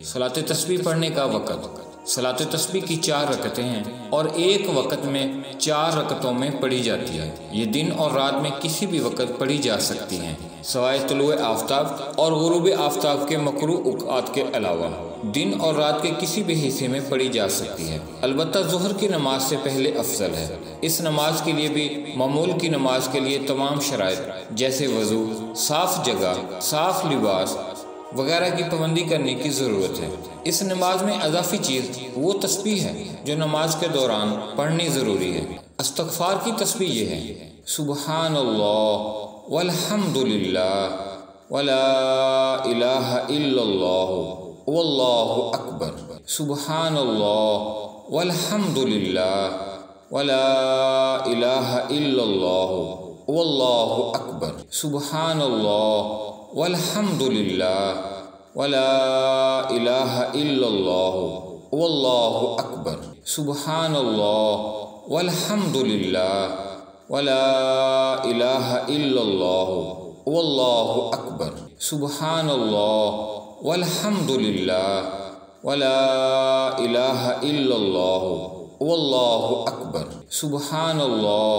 सलात तस्बी पढ़ने का वक़्त। सलात तस्बी की चार रकतें हैं और एक वक़्त में चार रकतों में पढ़ी जाती है। ये दिन और रात में किसी भी वक़्त पढ़ी जा सकती हैं, सवाए तलु आफ्ताब और गुरूब आफ्ताब के मकरू उक़ात के अलावा। दिन और रात के किसी भी हिस्से में पढ़ी जा सकती है। अलबत्त जहर की नमाज़ से पहले अफजल है। इस नमाज़ के लिए भी मामूल की नमाज़ के लिए तमाम शराइ جیسے وضو، صاف جگہ، صاف لباس وغیرہ کی پابندی کرنے کی ضرورت ہے۔ اس نماز میں اضافی چیز، وہ تسبیح ہے، جو نماز کے دوران پڑھنی ضروری ہے۔ استغفار کی تسبیح یہ ہے۔ سبحان اللہ والحمد للہ ولا الہ الا اللہ واللہ اکبر۔ سبحان اللہ والحمد للہ ولا الہ الا اللہ والله أكبر. سبحان الله والحمد لله ولا إله إلا الله والله أكبر. سبحان الله والحمد لله ولا إله إلا الله والله أكبر. سبحان الله والحمد لله ولا إله إلا الله والله أكبر. سبحان الله